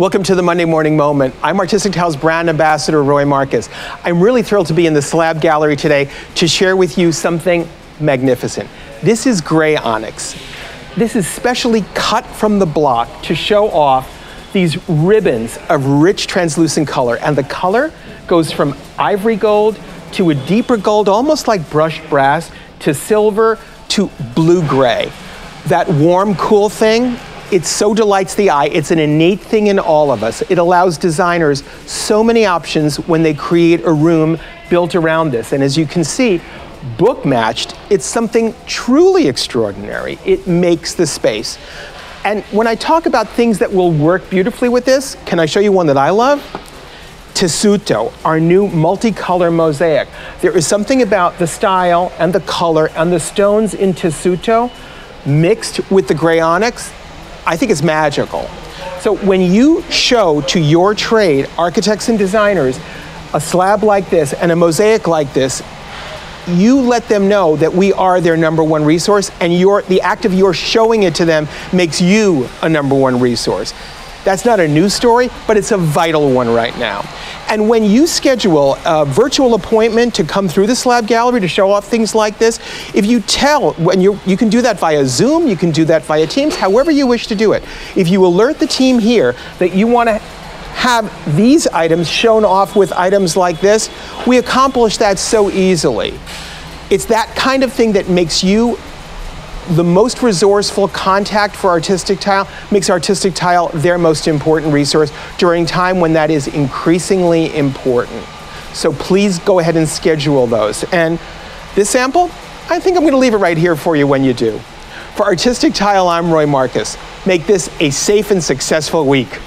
Welcome to the Monday Morning Moment. I'm Artistic Tile's brand ambassador, Roy Marcus. I'm really thrilled to be in the Slab Gallery today to share with you something magnificent. This is gray onyx. This is specially cut from the block to show off these ribbons of rich translucent color. And the color goes from ivory gold to a deeper gold, almost like brushed brass, to silver to blue gray. That warm, cool thing, it so delights the eye. It's an innate thing in all of us. It allows designers so many options when they create a room built around this. And as you can see, book matched, it's something truly extraordinary. It makes the space. And when I talk about things that will work beautifully with this, can I show you one that I love? Tessuto, our new multicolor mosaic. There is something about the style and the color and the stones in Tessuto mixed with the gray onyx. I think it's magical. So when you show to your trade, architects and designers, a slab like this and a mosaic like this, you let them know that we are their number one resource and your, the act of your showing it to them makes you a number one resource. That's not a new story, but it's a vital one right now. And when you schedule a virtual appointment to come through the Slab Gallery to show off things like this, if you tell, when you you can do that via Zoom, you can do that via Teams, however you wish to do it. If you alert the team here that you want to have these items shown off with items like this, we accomplish that so easily. It's that kind of thing that makes you the most resourceful contact for Artistic Tile, makes Artistic Tile their most important resource during time when that is increasingly important. So please go ahead and schedule those. And this sample, I think I'm going to leave it right here for you when you do. For Artistic Tile, I'm Roy Marcus. Make this a safe and successful week.